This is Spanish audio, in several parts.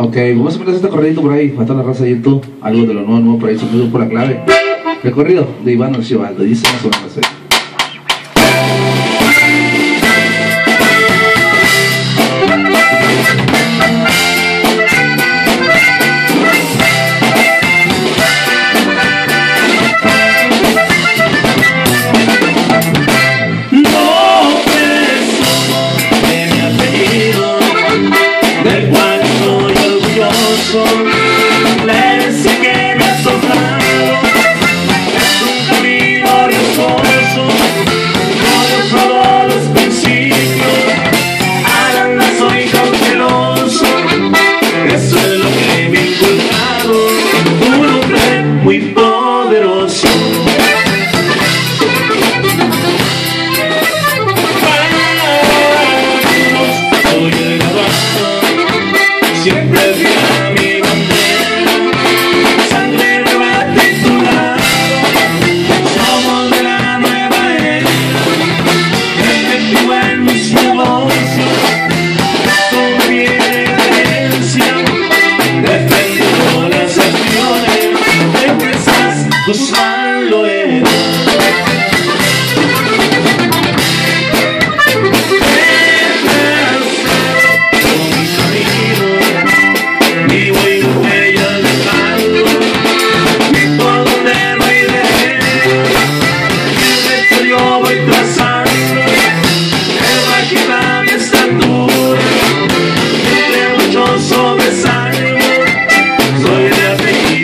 Ok, vamos a poner este corridito por ahí, para la raza de YouTube, algo de lo nuevo, nuevo por ahí, subido por la clave. Recorrido de Iván Archibaldo, dice más o menos siempre es mi bandera. Sangre nueva a somos de la nueva era. Efectúa en mis negocios, con mi herencia. Defendo las acciones, empresas, tus manos.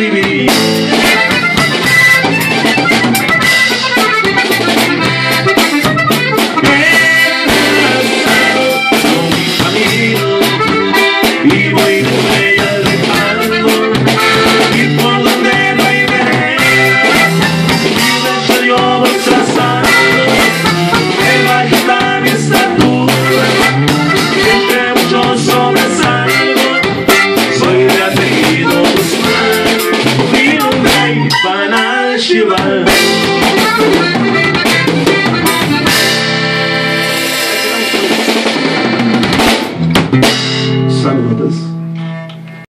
vivir.